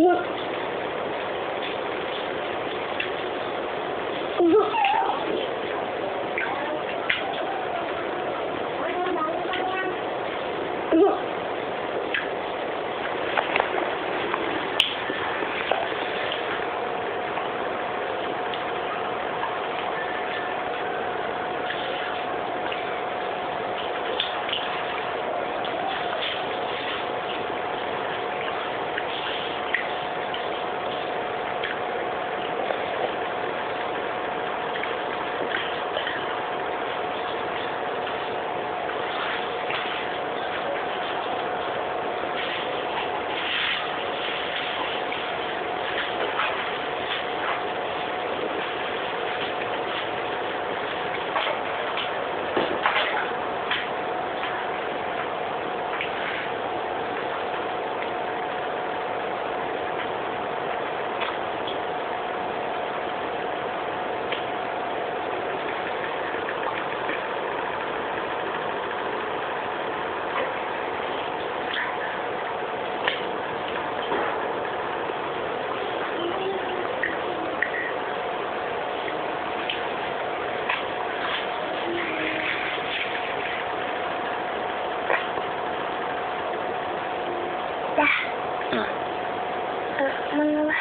嗯嗯嗯嗯，呃，慢慢来。